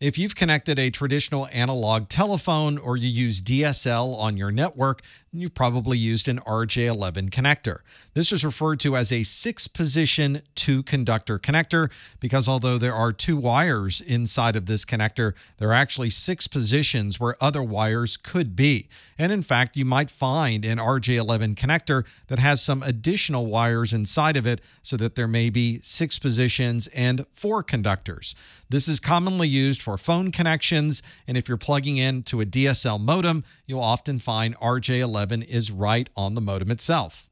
If you've connected a traditional analog telephone or you use DSL on your network, you've probably used an RJ11 connector. This is referred to as a six position two conductor connector because although there are two wires inside of this connector, there are actually six positions where other wires could be. And in fact, you might find an RJ11 connector that has some additional wires inside of it so that there may be six positions and four conductors. This is commonly used for phone connections, and if you're plugging into a DSL modem, you'll often find RJ11 is right on the modem itself.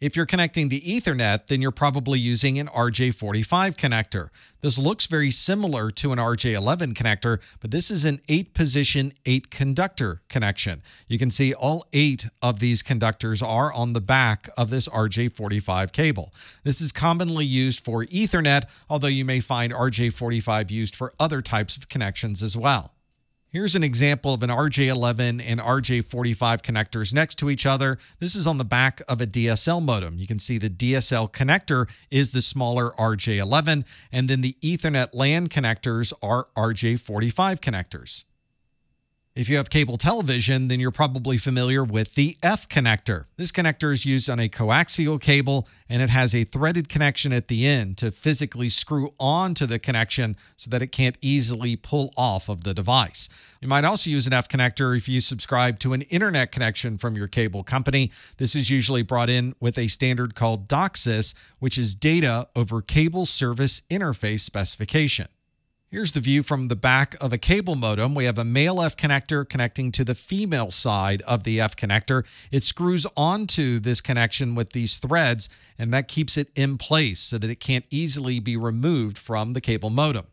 If you're connecting the Ethernet, then you're probably using an RJ45 connector. This looks very similar to an RJ11 connector, but this is an 8 position, 8 conductor connection. You can see all 8 of these conductors are on the back of this RJ45 cable. This is commonly used for Ethernet, although you may find RJ45 used for other types of connections as well. Here's an example of an RJ11 and RJ45 connectors next to each other. This is on the back of a DSL modem. You can see the DSL connector is the smaller RJ11, and then the Ethernet LAN connectors are RJ45 connectors. If you have cable television, then you're probably familiar with the F connector. This connector is used on a coaxial cable and it has a threaded connection at the end to physically screw onto the connection so that it can't easily pull off of the device. You might also use an F connector if you subscribe to an internet connection from your cable company. This is usually brought in with a standard called DOCSIS, which is Data over Cable Service Interface Specification. Here's the view from the back of a cable modem. We have a male F connector connecting to the female side of the F connector. It screws onto this connection with these threads, and that keeps it in place so that it can't easily be removed from the cable modem.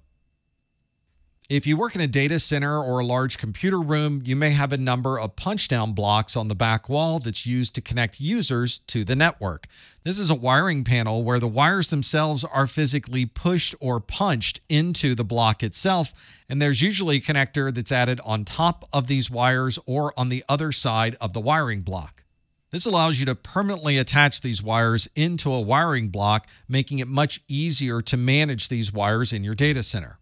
If you work in a data center or a large computer room, you may have a number of punchdown blocks on the back wall that's used to connect users to the network. This is a wiring panel where the wires themselves are physically pushed or punched into the block itself, and there's usually a connector that's added on top of these wires or on the other side of the wiring block. This allows you to permanently attach these wires into a wiring block, making it much easier to manage these wires in your data center.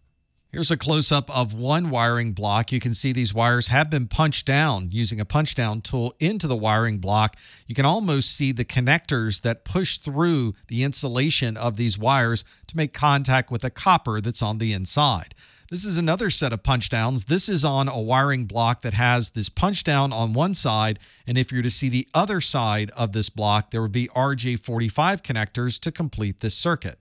Here's a close up of one wiring block. You can see these wires have been punched down using a punch down tool into the wiring block. You can almost see the connectors that push through the insulation of these wires to make contact with the copper that's on the inside. This is another set of punch downs. This is on a wiring block that has this punch down on one side. And if you're to see the other side of this block, there would be RJ45 connectors to complete this circuit.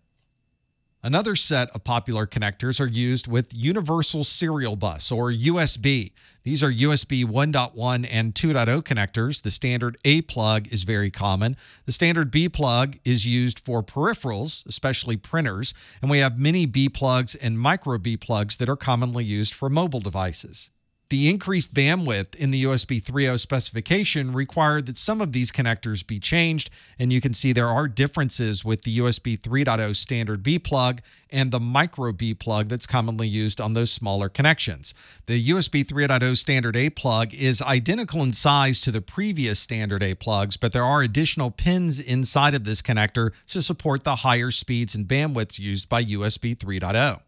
Another set of popular connectors are used with Universal Serial Bus or USB. These are USB 1.1 and 2.0 connectors. The standard A plug is very common. The standard B plug is used for peripherals, especially printers, and we have mini B plugs and micro B plugs that are commonly used for mobile devices. The increased bandwidth in the USB 3.0 specification required that some of these connectors be changed, and you can see there are differences with the USB 3.0 standard B plug and the micro B plug that's commonly used on those smaller connections. The USB 3.0 standard A plug is identical in size to the previous standard A plugs, but there are additional pins inside of this connector to support the higher speeds and bandwidths used by USB 3.0.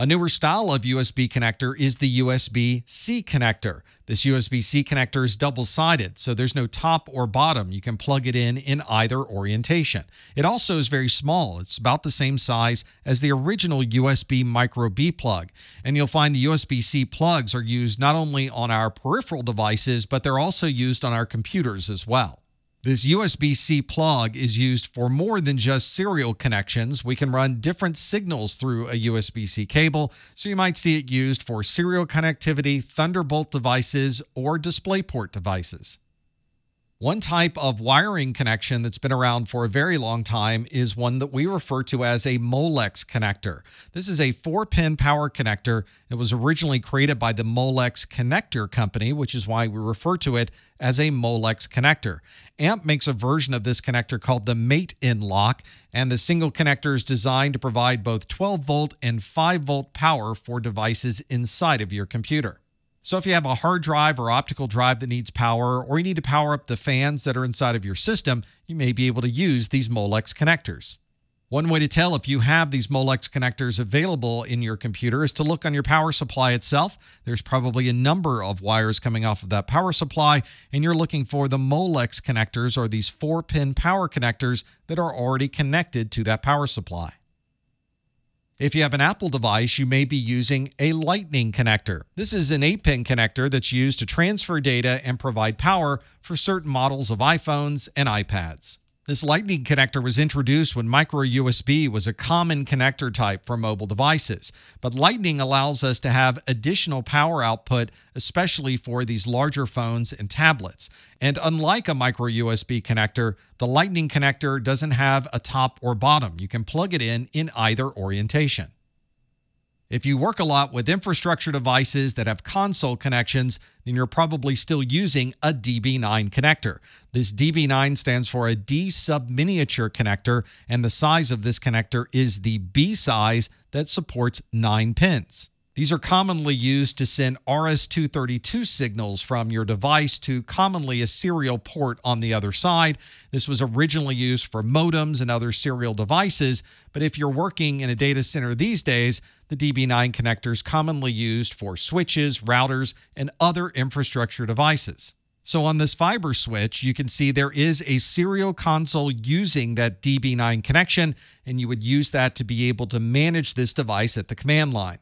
A newer style of USB connector is the USB C connector. This USB C connector is double sided, so there's no top or bottom. You can plug it in in either orientation. It also is very small, it's about the same size as the original USB Micro B plug. And you'll find the USB C plugs are used not only on our peripheral devices, but they're also used on our computers as well. This USB C plug is used for more than just serial connections. We can run different signals through a USB C cable, so you might see it used for serial connectivity, Thunderbolt devices, or DisplayPort devices. One type of wiring connection that's been around for a very long time is one that we refer to as a Molex connector. This is a four pin power connector. It was originally created by the Molex Connector Company, which is why we refer to it as a Molex connector. AMP makes a version of this connector called the Mate-N-Lok, and the single connector is designed to provide both 12 volt and 5 volt power for devices inside of your computer. So if you have a hard drive or optical drive that needs power, or you need to power up the fans that are inside of your system, you may be able to use these Molex connectors. One way to tell if you have these Molex connectors available in your computer is to look on your power supply itself. There's probably a number of wires coming off of that power supply, and you're looking for the Molex connectors or these four pin power connectors that are already connected to that power supply. If you have an Apple device, you may be using a Lightning connector. This is an 8 pin connector that's used to transfer data and provide power for certain models of iPhones and iPads. This Lightning connector was introduced when micro USB was a common connector type for mobile devices. But Lightning allows us to have additional power output, especially for these larger phones and tablets. And unlike a micro USB connector, the Lightning connector doesn't have a top or bottom. You can plug it in in either orientation. If you work a lot with infrastructure devices that have console connections, then you're probably still using a DB9 connector. This DB9 stands for a D sub miniature connector, and the size of this connector is the B size that supports 9 pins. These are commonly used to send RS-232 signals from your device to commonly a serial port on the other side. This was originally used for modems and other serial devices, but if you're working in a data center these days, the DB9 connector is commonly used for switches, routers, and other infrastructure devices. So on this fiber switch, you can see there is a serial console using that DB9 connection, and you would use that to be able to manage this device at the command line.